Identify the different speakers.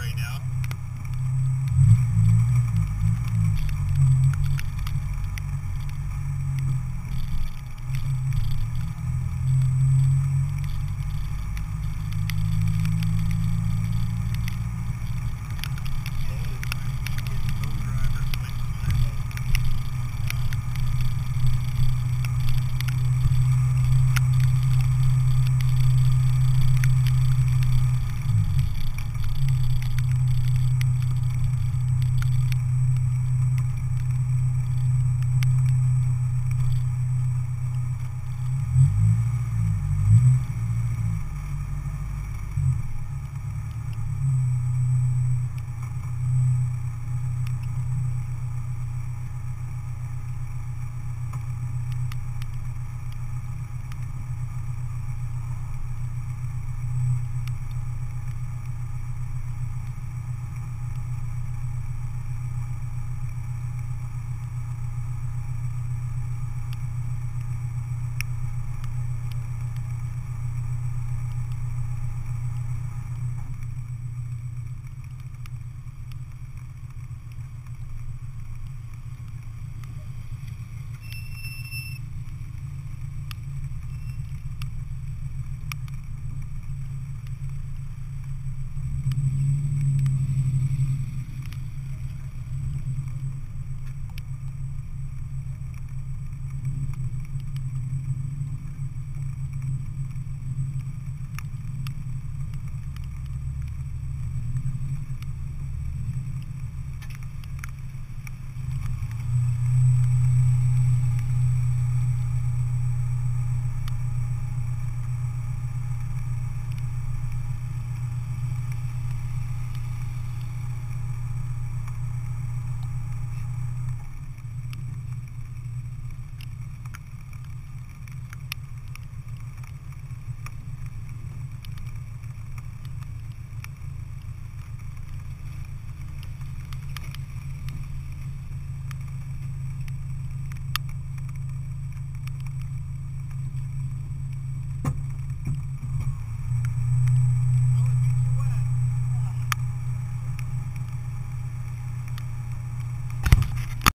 Speaker 1: right now.